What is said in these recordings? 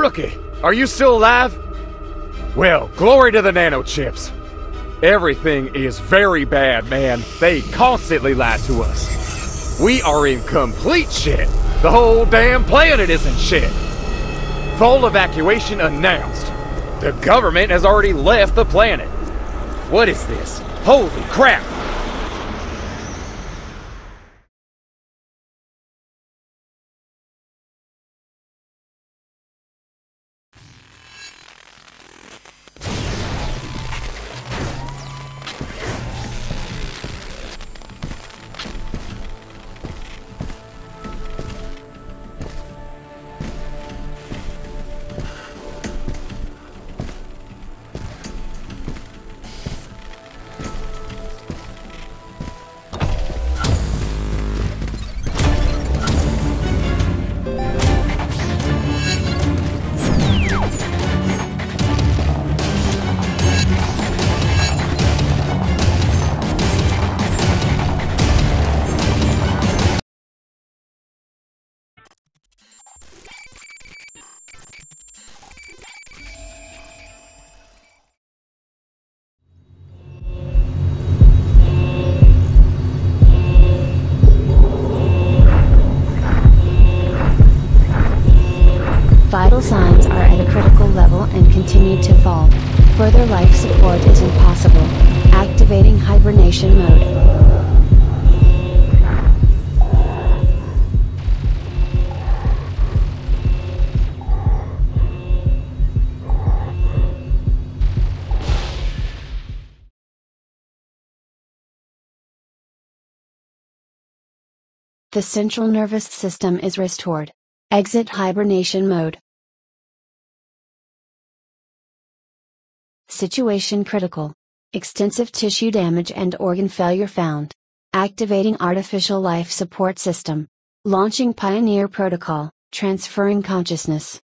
Rookie, are you still alive? Well, glory to the nanochips. Everything is very bad, man. They constantly lie to us. We are in complete shit. The whole damn planet is in shit. Full evacuation announced. The government has already left the planet. What is this? Holy crap! Hibernation mode. The central nervous system is restored. Exit hibernation mode. Situation critical. Extensive tissue damage and organ failure found. Activating artificial life support system. Launching Pioneer protocol, transferring consciousness.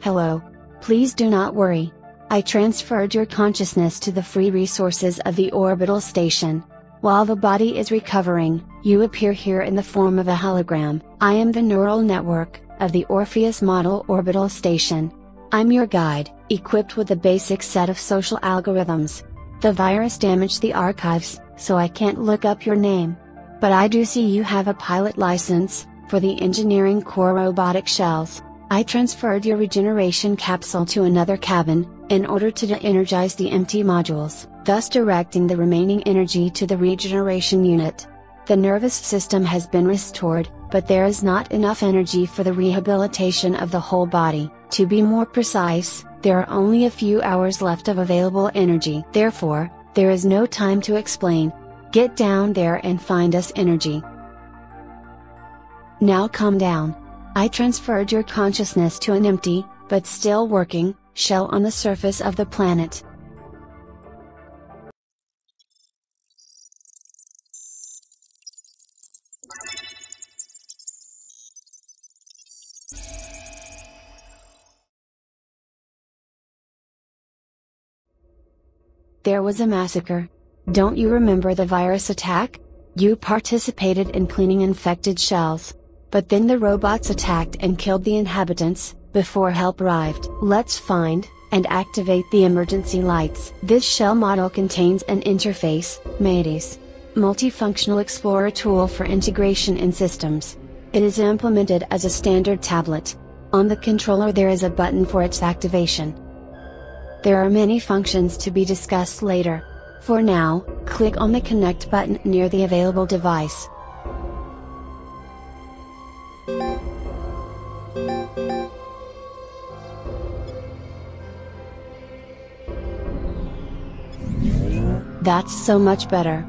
Hello. Please do not worry. I transferred your consciousness to the free resources of the orbital station. While the body is recovering, you appear here in the form of a hologram. I am the neural network of the Orpheus Model Orbital Station. I'm your guide, equipped with a basic set of social algorithms. The virus damaged the archives, so I can't look up your name. But I do see you have a pilot license, for the Engineering Core robotic shells. I transferred your regeneration capsule to another cabin, in order to de-energize the empty modules, thus directing the remaining energy to the regeneration unit. The nervous system has been restored, but there is not enough energy for the rehabilitation of the whole body. To be more precise, there are only a few hours left of available energy. Therefore, there is no time to explain. Get down there and find us energy. Now calm down. I transferred your consciousness to an empty, but still working, shell on the surface of the planet. There was a massacre. Don't you remember the virus attack? You participated in cleaning infected shells. But then the robots attacked and killed the inhabitants, before help arrived. Let's find, and activate the emergency lights. This shell model contains an interface, MADIS. Multifunctional Explorer tool for integration in systems. It is implemented as a standard tablet. On the controller there is a button for its activation. There are many functions to be discussed later. For now, click on the connect button near the available device. That's so much better.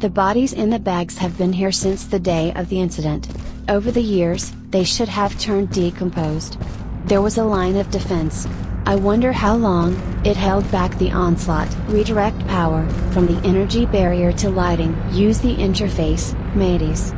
The bodies in the bags have been here since the day of the incident. Over the years, they should have turned decomposed. There was a line of defense. I wonder how long, it held back the onslaught. Redirect power, from the energy barrier to lighting. Use the interface, MADIS.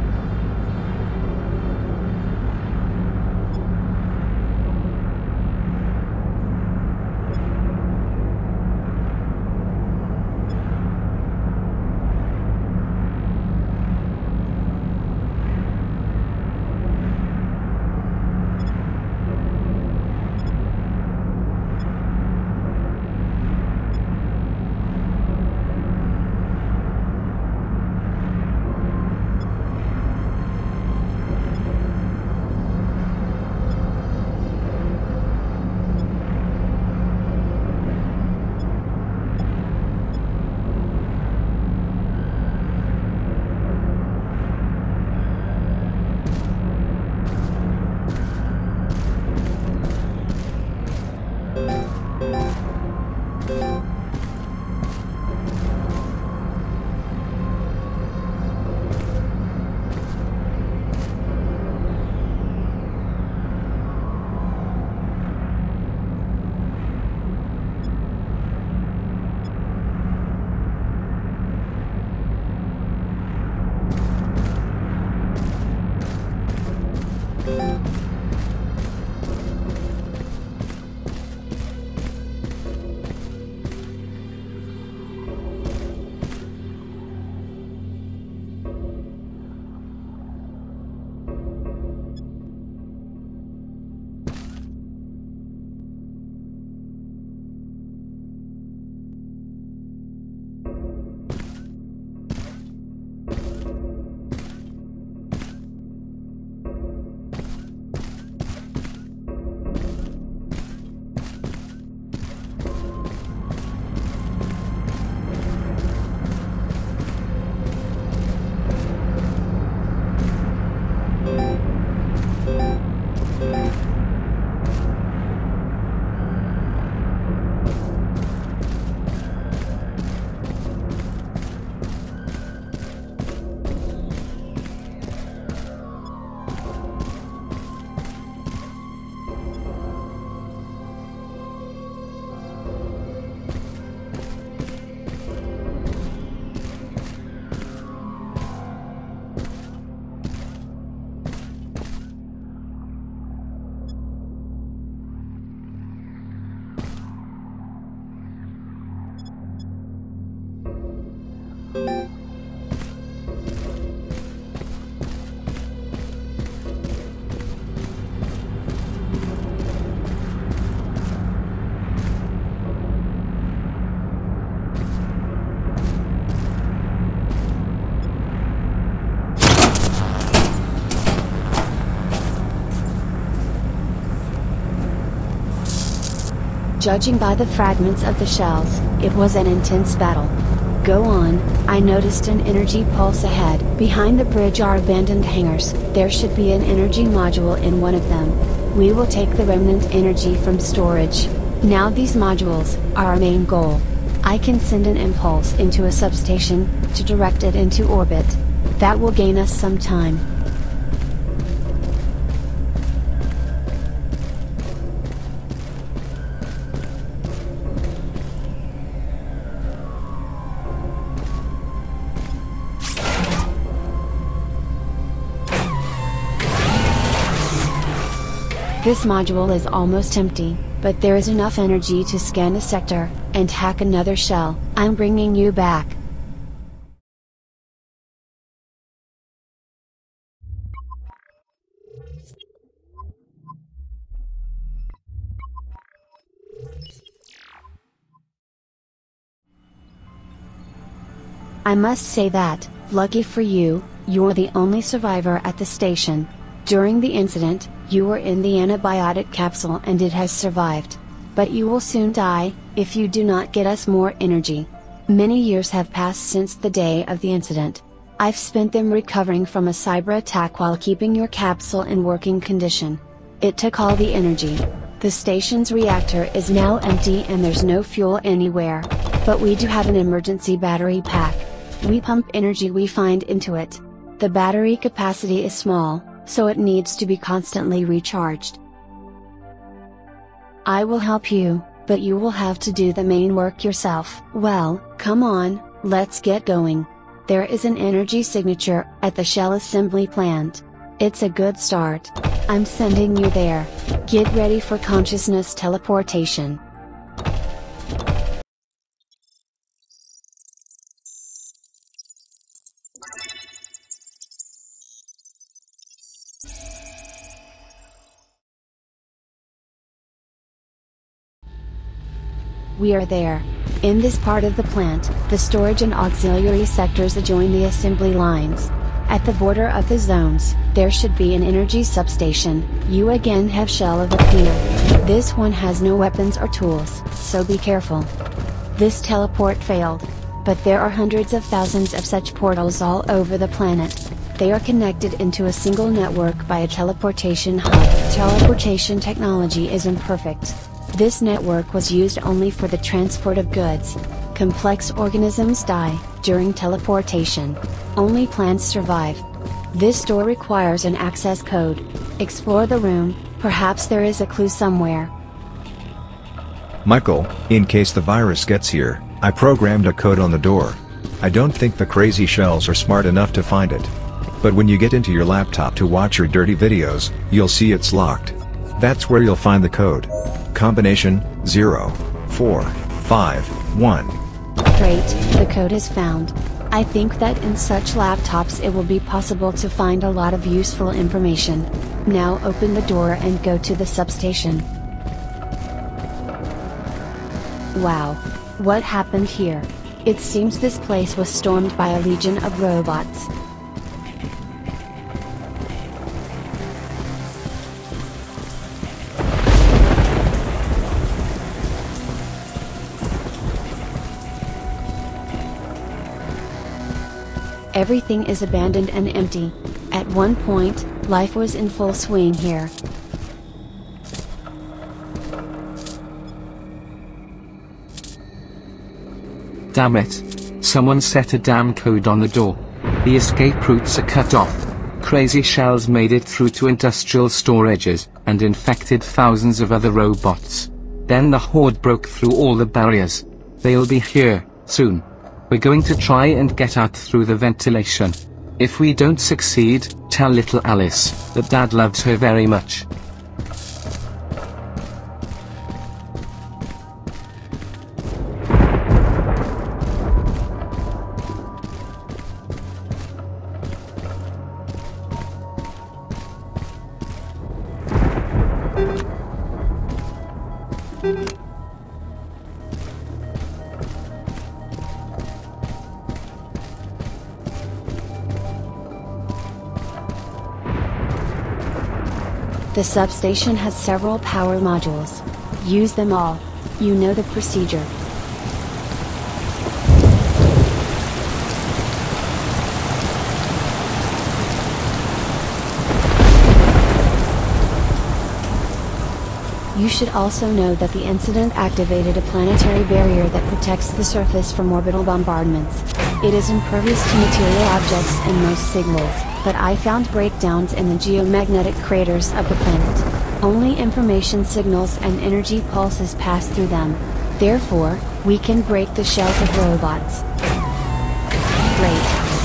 Judging by the fragments of the shells, it was an intense battle. Go on, I noticed an energy pulse ahead. Behind the bridge are abandoned hangars, there should be an energy module in one of them. We will take the remnant energy from storage. Now these modules, are our main goal. I can send an impulse into a substation, to direct it into orbit. That will gain us some time. This module is almost empty, but there is enough energy to scan a sector, and hack another shell. I'm bringing you back. I must say that, lucky for you, you're the only survivor at the station. During the incident, you were in the antibiotic capsule and it has survived. But you will soon die, if you do not get us more energy. Many years have passed since the day of the incident. I've spent them recovering from a cyber attack while keeping your capsule in working condition. It took all the energy. The station's reactor is now empty and there's no fuel anywhere. But we do have an emergency battery pack. We pump energy we find into it. The battery capacity is small, so it needs to be constantly recharged. I will help you, but you will have to do the main work yourself. Well, come on, let's get going. There is an energy signature, at the shell assembly plant. It's a good start. I'm sending you there. Get ready for consciousness teleportation. We are there. In this part of the plant, the storage and auxiliary sectors adjoin the assembly lines. At the border of the zones, there should be an energy substation. You again have shell of a. This one has no weapons or tools, so be careful. This teleport failed. But there are hundreds of thousands of such portals all over the planet. They are connected into a single network by a teleportation hub. Teleportation technology is imperfect, this network was used only for the transport of goods. Complex organisms die, during teleportation. Only plants survive. This door requires an access code. Explore the room, perhaps there is a clue somewhere. Michael, in case the virus gets here, I programmed a code on the door. I don't think the crazy shells are smart enough to find it. But when you get into your laptop to watch your dirty videos, you'll see it's locked. That's where you'll find the code. Combination 0, 4, 5, 1. Great, the code is found. I think that in such laptops it will be possible to find a lot of useful information. Now open the door and go to the substation. Wow! What happened here? It seems this place was stormed by a legion of robots. Everything is abandoned and empty. At one point, life was in full swing here. Damn it. Someone set a damn code on the door. The escape routes are cut off. Crazy shells made it through to industrial storages, and infected thousands of other robots. Then the horde broke through all the barriers. They'll be here, soon. We're going to try and get out through the ventilation. If we don't succeed, tell little Alice that Dad loves her very much. The substation has several power modules. Use them all. You know the procedure. You should also know that the incident activated a planetary barrier that protects the surface from orbital bombardments. It is impervious to material objects and most signals, but I found breakdowns in the geomagnetic craters of the planet. Only information signals and energy pulses pass through them. Therefore, we can break the shells of robots. Great.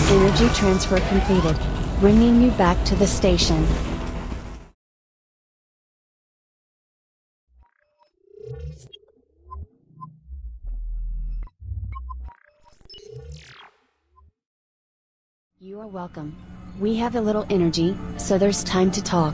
Energy transfer completed. Bringing you back to the station. You are welcome. We have a little energy, so there's time to talk.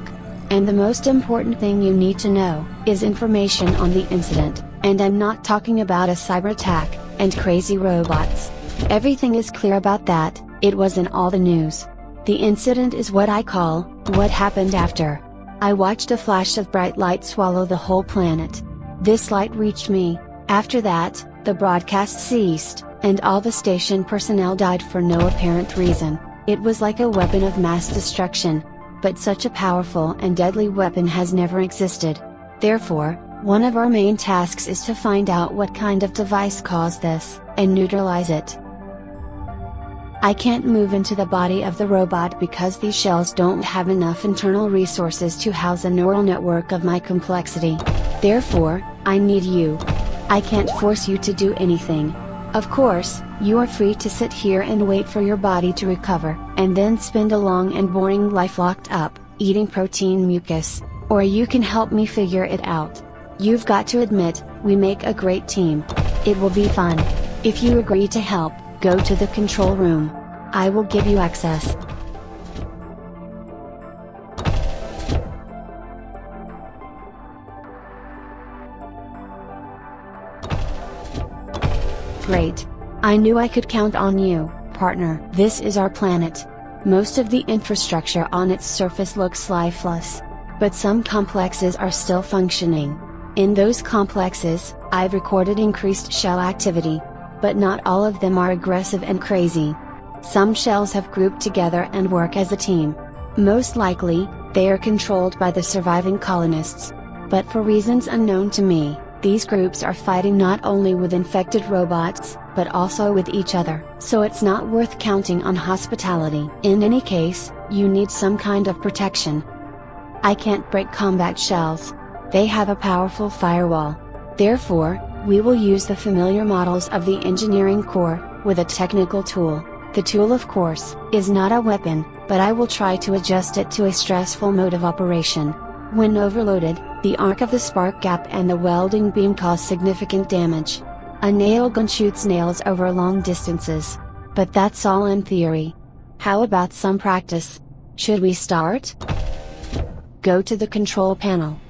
And the most important thing you need to know, is information on the incident, and I'm not talking about a cyber attack, and crazy robots. Everything is clear about that, it was in all the news. The incident is what I call, what happened after. I watched a flash of bright light swallow the whole planet. This light reached me, after that, the broadcast ceased, and all the station personnel died for no apparent reason. It was like a weapon of mass destruction. But such a powerful and deadly weapon has never existed. Therefore, one of our main tasks is to find out what kind of device caused this, and neutralize it. I can't move into the body of the robot because these shells don't have enough internal resources to house a neural network of my complexity. Therefore, I need you. I can't force you to do anything, of course, you are free to sit here and wait for your body to recover, and then spend a long and boring life locked up, eating protein mucus, or you can help me figure it out. You've got to admit, we make a great team. It will be fun. If you agree to help, go to the control room. I will give you access. Great. I knew I could count on you, partner. This is our planet. Most of the infrastructure on its surface looks lifeless. But some complexes are still functioning. In those complexes, I've recorded increased shell activity. But not all of them are aggressive and crazy. Some shells have grouped together and work as a team. Most likely, they are controlled by the surviving colonists. But for reasons unknown to me, these groups are fighting not only with infected robots, but also with each other. So it's not worth counting on hospitality. In any case, you need some kind of protection. I can't break combat shells. They have a powerful firewall. Therefore, we will use the familiar models of the engineering core, with a technical tool. The tool of course, is not a weapon, but I will try to adjust it to a stressful mode of operation. When overloaded, the arc of the spark gap and the welding beam cause significant damage. A nail gun shoots nails over long distances. But that's all in theory. How about some practice? Should we start? Go to the control panel.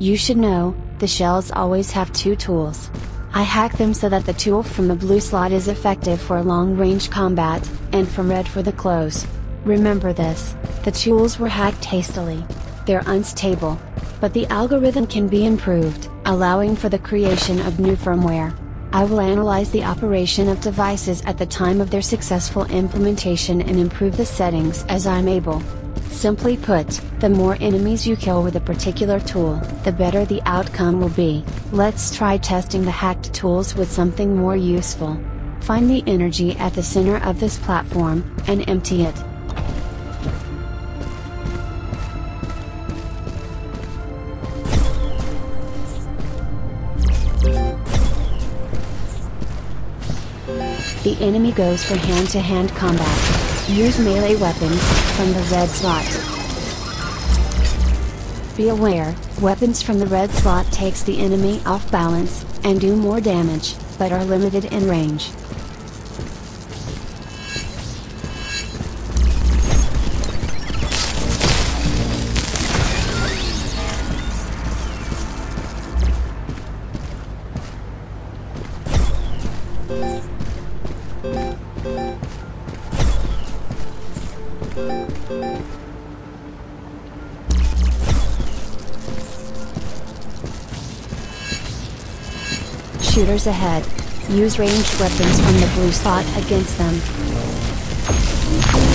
You should know, the shells always have two tools. I hack them so that the tool from the blue slot is effective for long range combat, and from red for the close. Remember this, the tools were hacked hastily. They're unstable. But the algorithm can be improved, allowing for the creation of new firmware. I will analyze the operation of devices at the time of their successful implementation and improve the settings as I'm able. Simply put, the more enemies you kill with a particular tool, the better the outcome will be. Let's try testing the hacked tools with something more useful. Find the energy at the center of this platform, and empty it. The enemy goes for hand-to-hand -hand combat. Use melee weapons, from the red slot. Be aware, weapons from the red slot takes the enemy off balance, and do more damage, but are limited in range. Shooters ahead. Use ranged weapons from the blue spot against them.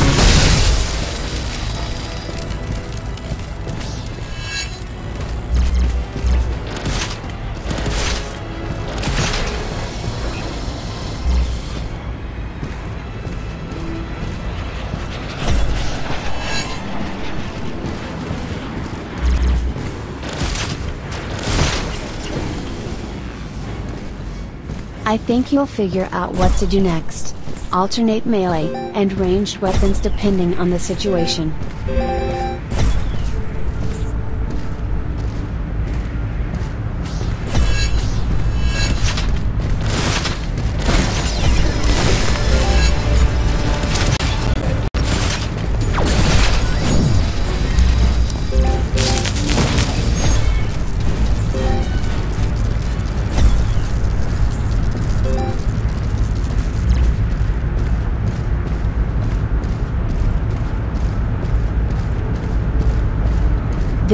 I think you'll figure out what to do next. Alternate melee, and ranged weapons depending on the situation.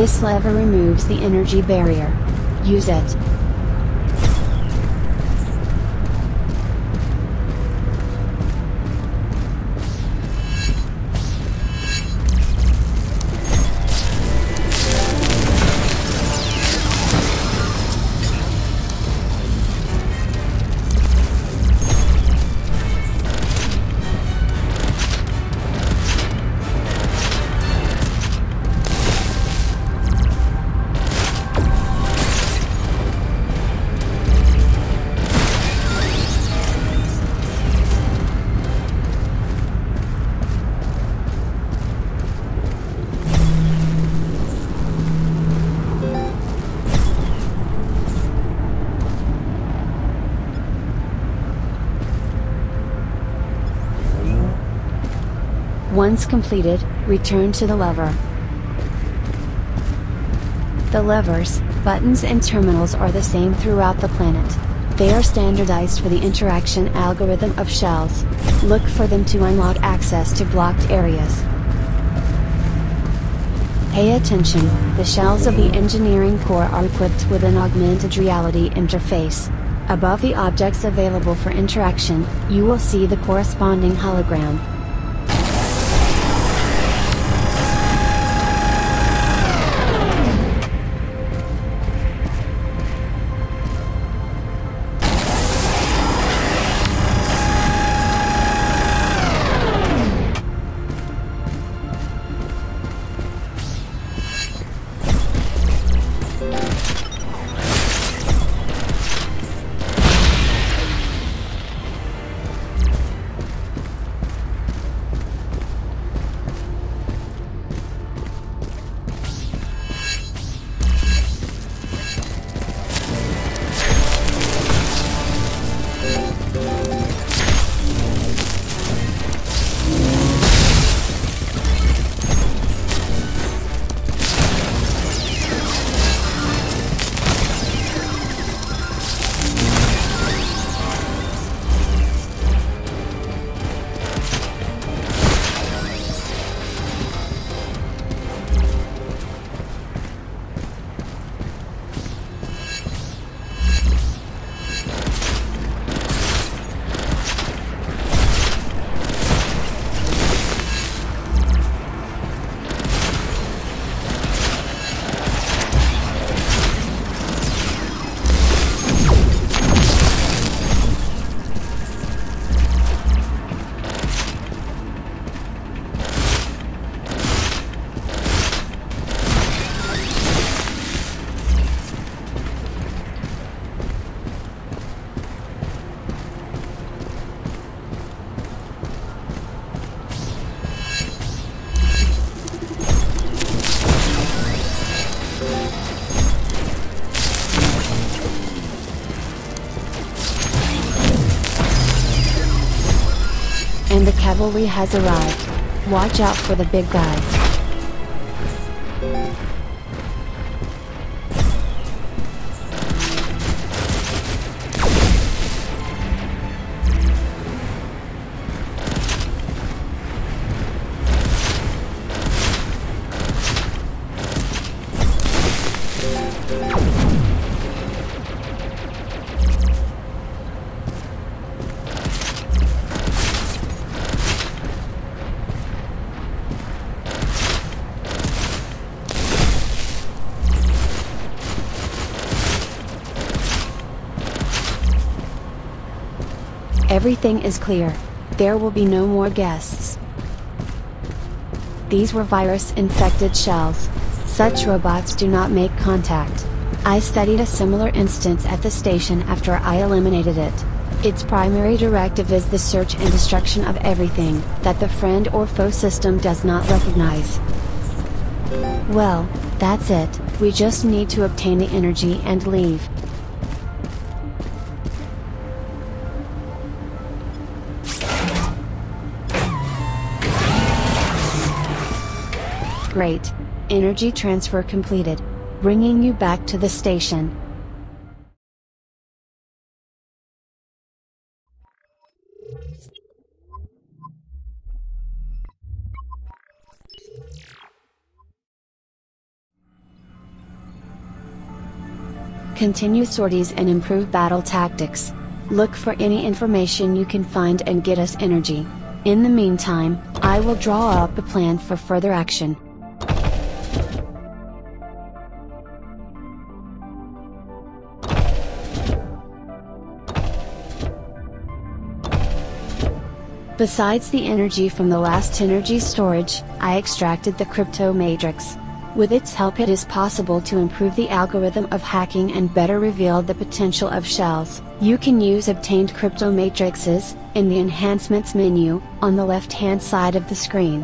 This lever removes the energy barrier. Use it. Once completed, return to the lever. The levers, buttons and terminals are the same throughout the planet. They are standardized for the interaction algorithm of shells. Look for them to unlock access to blocked areas. Pay attention, the shells of the engineering core are equipped with an augmented reality interface. Above the objects available for interaction, you will see the corresponding hologram. Cavalry has arrived. Watch out for the big guy. Everything is clear. There will be no more guests. These were virus-infected shells. Such robots do not make contact. I studied a similar instance at the station after I eliminated it. Its primary directive is the search and destruction of everything that the friend or foe system does not recognize. Well, that's it, we just need to obtain the energy and leave. Great. Energy transfer completed. Bringing you back to the station. Continue sorties and improve battle tactics. Look for any information you can find and get us energy. In the meantime, I will draw up a plan for further action. Besides the energy from the last energy storage, I extracted the crypto matrix. With its help it is possible to improve the algorithm of hacking and better reveal the potential of shells. You can use obtained crypto matrices, in the enhancements menu, on the left hand side of the screen.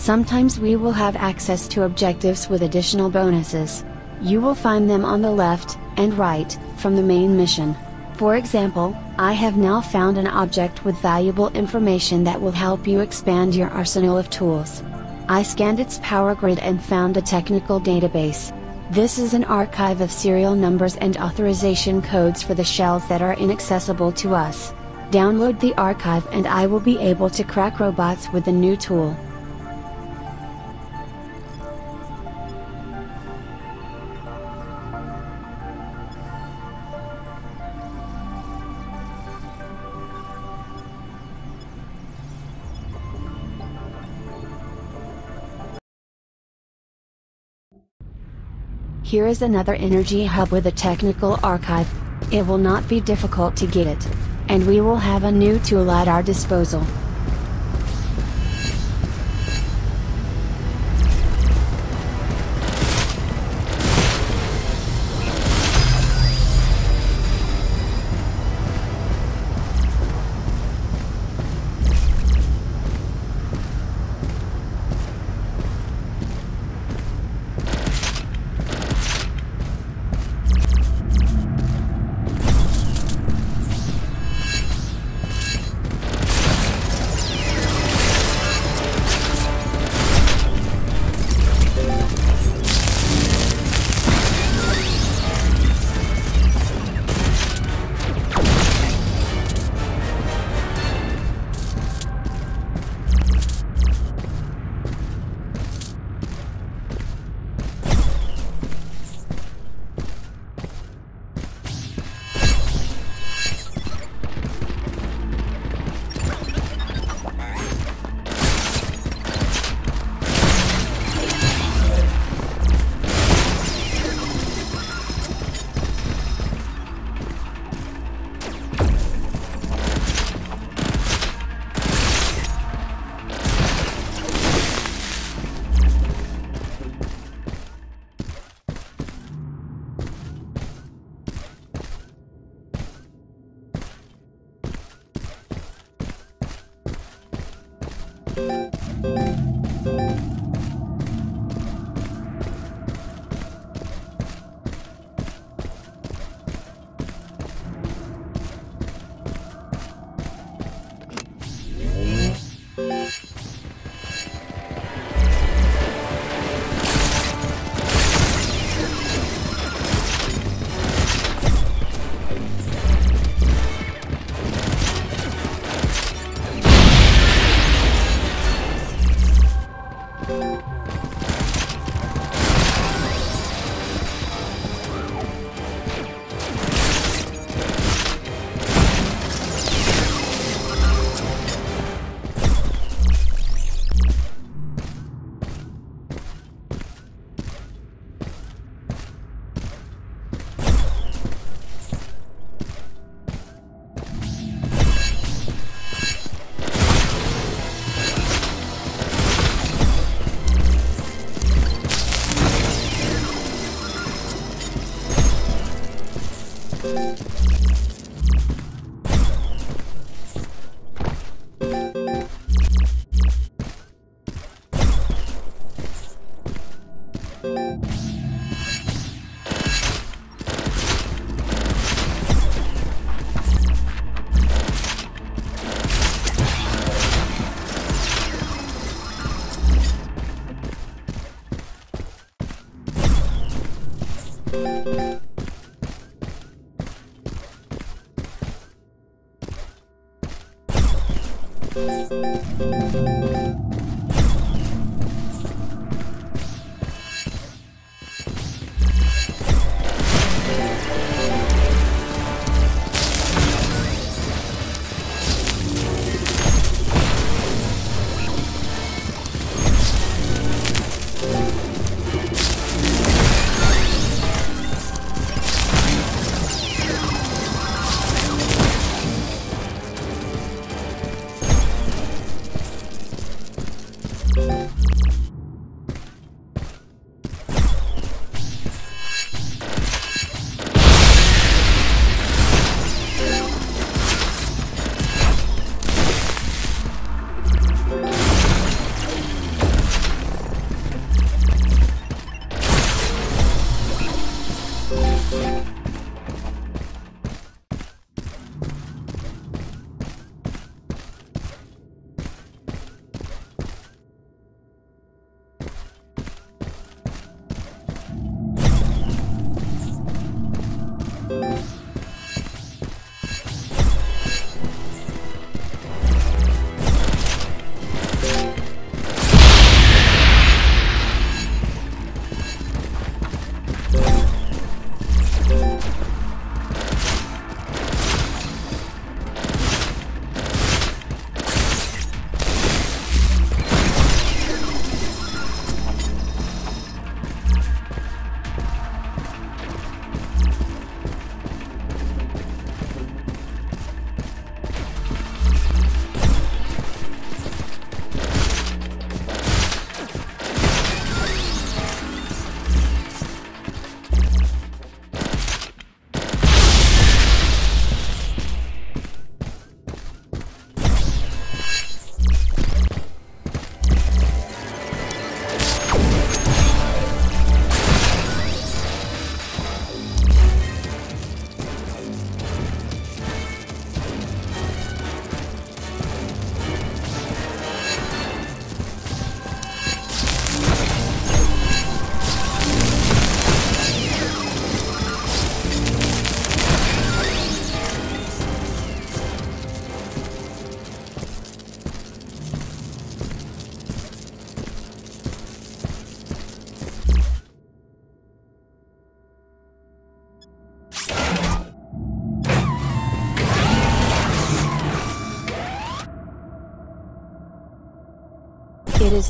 Sometimes we will have access to objectives with additional bonuses. You will find them on the left, and right, from the main mission. For example, I have now found an object with valuable information that will help you expand your arsenal of tools. I scanned its power grid and found a technical database. This is an archive of serial numbers and authorization codes for the shells that are inaccessible to us. Download the archive and I will be able to crack robots with the new tool. Here is another energy hub with a technical archive. It will not be difficult to get it. And we will have a new tool at our disposal.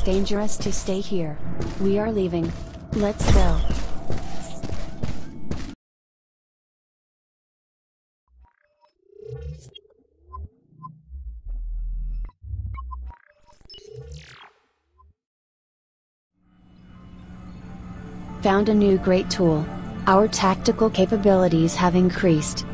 Dangerous to stay here. We are leaving. Let's go. Found a new great tool. Our tactical capabilities have increased.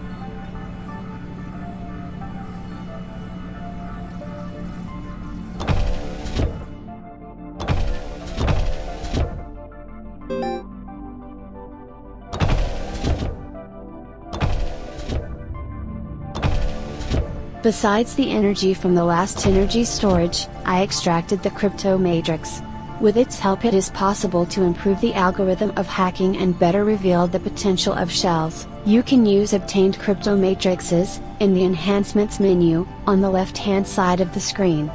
Besides the energy from the last energy storage, I extracted the crypto matrix. With its help it is possible to improve the algorithm of hacking and better reveal the potential of shells. You can use obtained crypto matrices, in the enhancements menu, on the left hand side of the screen.